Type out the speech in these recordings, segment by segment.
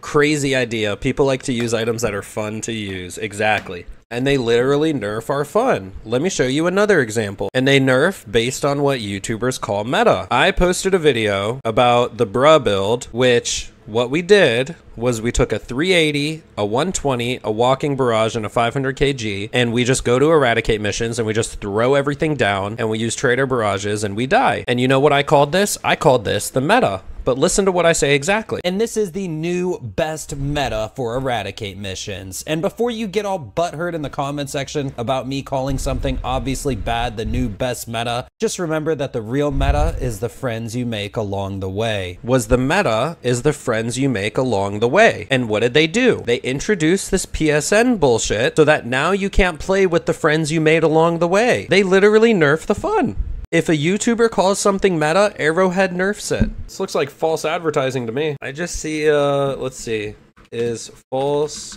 Crazy idea. People like to use items that are fun to use. Exactly. And they literally nerf our fun. Let me show you another example. And they nerf based on what YouTubers call meta. I posted a video about the bruh build, which what we did was we took a 380, a 120, a walking barrage, and a 500 kg, and we just go to eradicate missions and we just throw everything down and we use trader barrages and we die. And you know what I called this? I called this the meta. But listen to what I say exactly. And this is the new best meta for eradicate missions. And before you get all butthurt in the comment section about me calling something obviously bad the new best meta, just remember that the real meta is the friends you make along the way. Was the meta is the friends you make along the way. And what did they do? They introduced this PSN bullshit so that now you can't play with the friends you made along the way. They literally nerf the fun. If a YouTuber calls something meta, Arrowhead nerfs it. This looks like false advertising to me. I just see, uh, let's see. Is false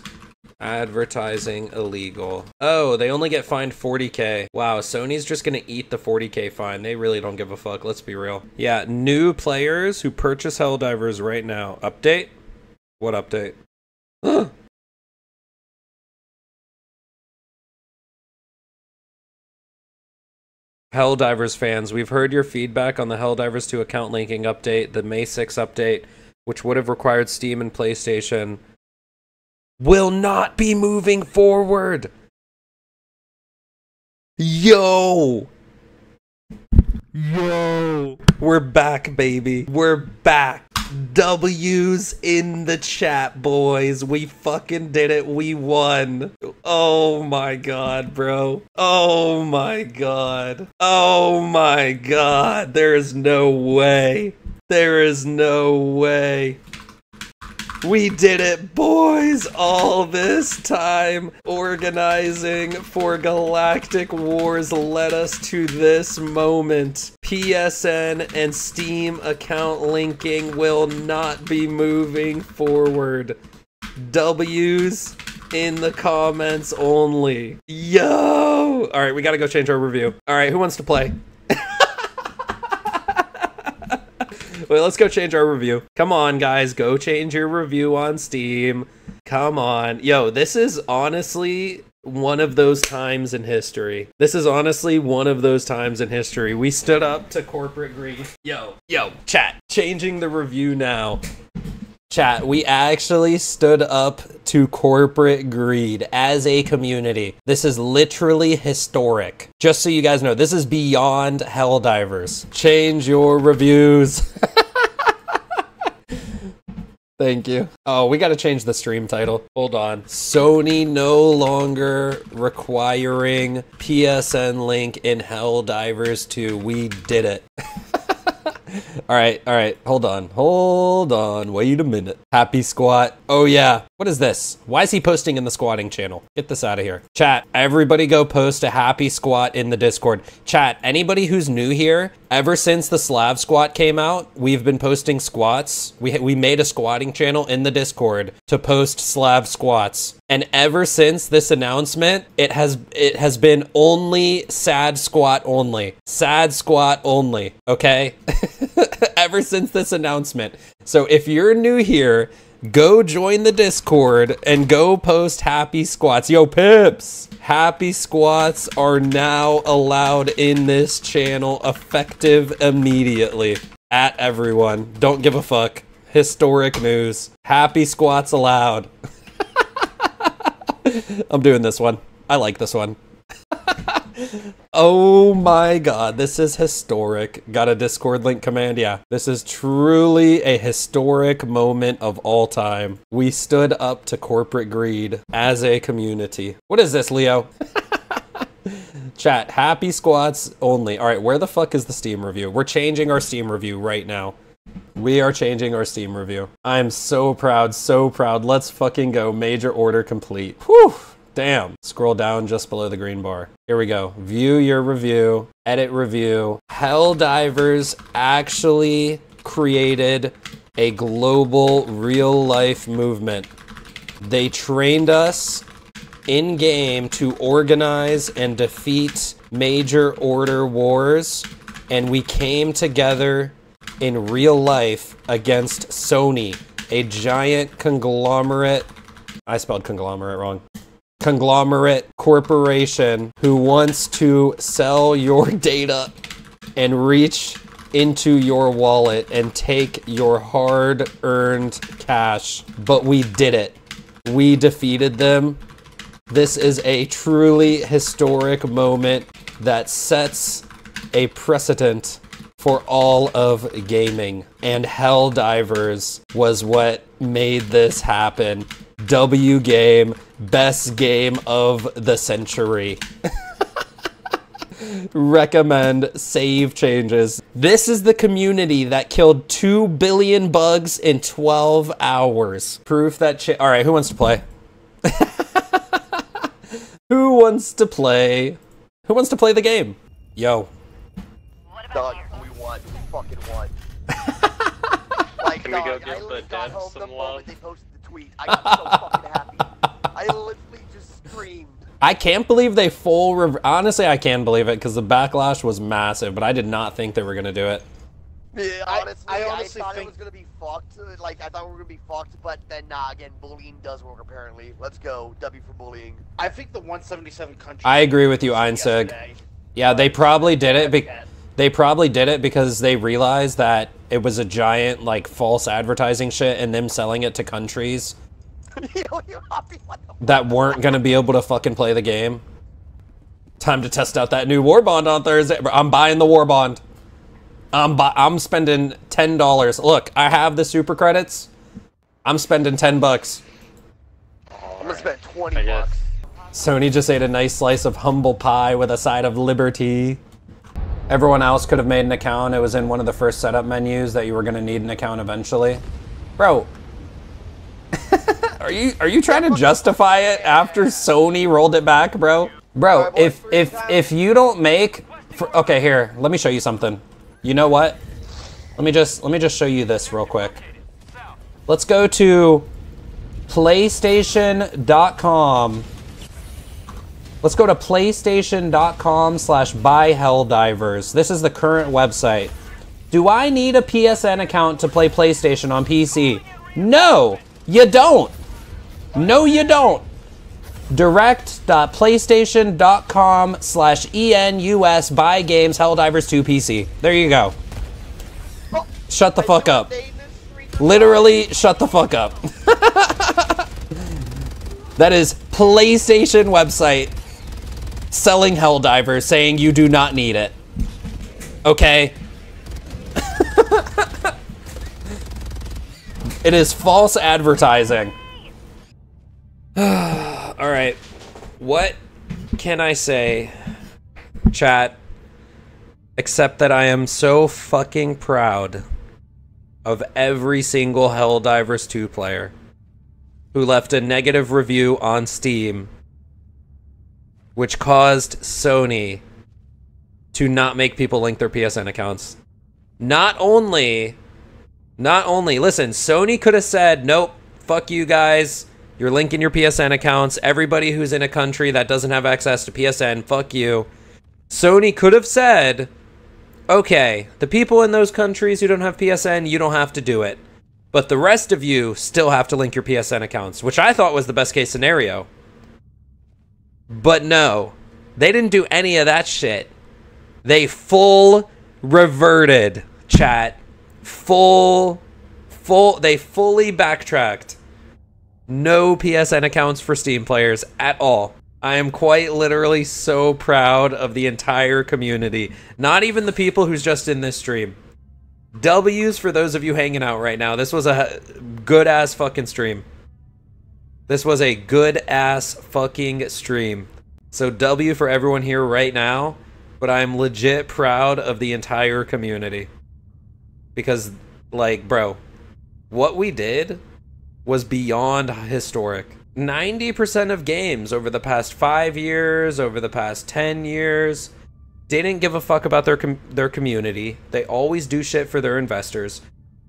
advertising illegal? Oh, they only get fined 40k. Wow, Sony's just gonna eat the 40k fine. They really don't give a fuck, let's be real. Yeah, new players who purchase Helldivers right now. Update? What update? Helldivers fans, we've heard your feedback on the Helldivers 2 account linking update, the May 6 update, which would have required Steam and PlayStation, will not be moving forward. Yo! Yo! We're back, baby. We're back. W's in the chat, boys. We fucking did it. We won. Oh my god, bro. Oh my god. Oh my god. There is no way. There is no way. We did it, boys! All this time organizing for Galactic Wars led us to this moment. PSN and Steam account linking will not be moving forward. W's in the comments only. Yo! Alright, we gotta go change our review. Alright, who wants to play? Wait, let's go change our review. Come on, guys, go change your review on Steam. Come on. Yo, this is honestly one of those times in history. This is honestly one of those times in history. We stood up to corporate greed. Yo, yo, chat, changing the review now. Chat, we actually stood up to corporate greed as a community. This is literally historic. Just so you guys know, this is beyond Helldivers. Change your reviews. Thank you. Oh, we got to change the stream title. Hold on. Sony no longer requiring PSN link in Helldivers 2. We did it. all right, all right. Hold on. Hold on. Wait a minute. Happy squat. Oh, yeah. What is this? Why is he posting in the squatting channel? Get this out of here. Chat, everybody go post a happy squat in the Discord. Chat, anybody who's new here, ever since the Slav squat came out, we've been posting squats. We, we made a squatting channel in the Discord to post Slav squats. And ever since this announcement, it has it has been only sad squat only. Sad squat only, okay? ever since this announcement. So if you're new here, go join the Discord and go post happy squats. Yo, Pips! Happy squats are now allowed in this channel, effective immediately. At everyone. Don't give a fuck. Historic news. Happy squats allowed. I'm doing this one. I like this one. oh my god, this is historic. Got a Discord link command? Yeah. This is truly a historic moment of all time. We stood up to corporate greed as a community. What is this, Leo? Chat, happy squats only. All right, where the fuck is the Steam review? We're changing our Steam review right now. We are changing our Steam review. I'm so proud, so proud. Let's fucking go. Major order complete. Whew. Damn. Scroll down just below the green bar. Here we go. View your review, edit review. Helldivers actually created a global real life movement. They trained us in game to organize and defeat major order wars, and we came together in real life against Sony a giant conglomerate. I spelled conglomerate wrong. Conglomerate corporation who wants to sell your data and reach into your wallet and take your hard earned cash. But we did it. We defeated them. This is a truly historic moment that sets a precedent for all of gaming. And Helldivers was what made this happen. W game, best game of the century. Recommend save changes. This is the community that killed 2 billion bugs in 12 hours. Proof that cha- All right, who wants to play? who wants to play? Who wants to play the game? Yo. Dog, we won. We fucking won. like, Can we go I give the got devs home some moment love? they posted the tweet. I got so fucking happy. I literally just screamed. I can't believe they full. Rev- Honestly, I can believe it because the backlash was massive, but I did not think they were gonna do it. Yeah, I- honestly, I I, honestly thought think- it was gonna be fucked. Like, I thought we were gonna be fucked, but then nah. Again, bullying does work apparently. Let's go. W for bullying. I think the 177 countries. I agree with you, Einsig. yesterday- Yeah, they probably did it. Be- Yeah. They probably did it because they realized that it was a giant like false advertising shit, and them selling it to countries you know, you're happy. What the that weren't gonna be able to fucking play the game. Time to test out that new war bond on Thursday. I'm buying the war bond. I'm bu- I'm spending ten dollars. Look, I have the super credits. I'm spending ten bucks. I'm gonna spend 20 I bucks. Sony just ate a nice slice of humble pie with a side of liberty. Everyone else could have made an account. It was in one of the first setup menus that you were going to need an account eventually. Bro, are you are you trying to justify it after Sony rolled it back, bro? Bro, if if if you don't make for, Okay, here. Let me show you something. You know what? Let me just let me just show you this real quick. Let's go to playstation.com Let's go to playstation.com slash buy Helldivers. This is the current website. Do I need a PSN account to play PlayStation on PC? No, you don't. No, you don't. Direct.playstation.com slash ENUS buy games Helldivers 2 PC. There you go. Shut the fuck up. Literally, shut the fuck up. that is PlayStation website selling Helldivers saying you do not need it. Okay? it is false advertising. All right. What can I say, chat, except that I am so fucking proud of every single Helldivers 2 player who left a negative review on Steam, which caused Sony to not make people link their PSN accounts. Not only, not only, listen, Sony could have said, nope, fuck you guys. You're linking your PSN accounts. Everybody who's in a country that doesn't have access to PSN, fuck you. Sony could have said, okay, the people in those countries who don't have PSN, you don't have to do it. But the rest of you still have to link your PSN accounts, which I thought was the best case scenario. But no, they didn't do any of that shit. They full reverted, chat. Full, full, they fully backtracked. No PSN accounts for Steam players at all. I am quite literally so proud of the entire community. Not even the people who's just in this stream. W's for those of you hanging out right now. This was a good ass fucking stream. This was a good ass fucking stream. So W for everyone here right now, but I'm legit proud of the entire community. Because like, bro, what we did was beyond historic. 90% of games over the past 5 years, over the past 10 years, didn't give a fuck about their com- their community. They always do shit for their investors.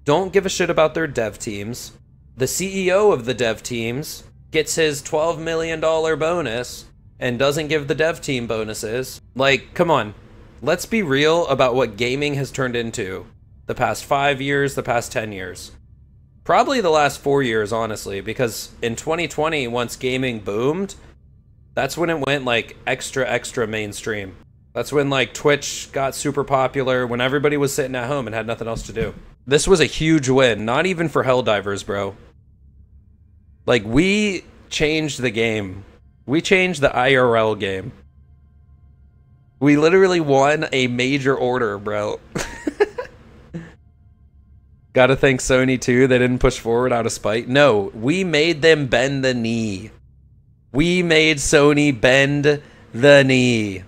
Don't give a shit about their dev teams. The CEO of the dev teams gets his 12 million dollar bonus and doesn't give the dev team bonuses. Like, come on. Let's be real about what gaming has turned into the past 5 years, the past 10 years. Probably the last four years, honestly, because in 2020, once gaming boomed, that's when it went like extra, extra mainstream. That's when like Twitch got super popular, when everybody was sitting at home and had nothing else to do. This was a huge win, not even for Helldivers, bro. Like, we changed the game. We changed the IRL game. We literally won a major order, bro. Gotta thank Sony too. They didn't push forward out of spite. No, we made them bend the knee. We made Sony bend the knee.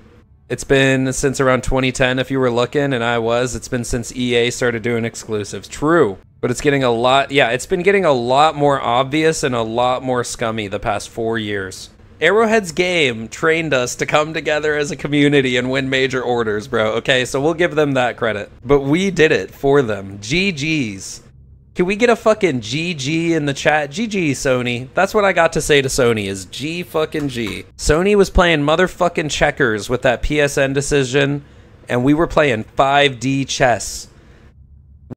It's been since around 2010, if you were looking, and I was. It's been since EA started doing exclusives. True. But it's getting a lot, yeah, it's been getting a lot more obvious and a lot more scummy the past four years. Arrowhead's game trained us to come together as a community and win major orders, bro. Okay, so we'll give them that credit. But we did it for them. GG's. Can we get a fucking GG in the chat? GG, Sony. That's what I got to say to Sony is G fucking G. Sony was playing motherfucking checkers with that PSN decision, and we were playing 5D chess.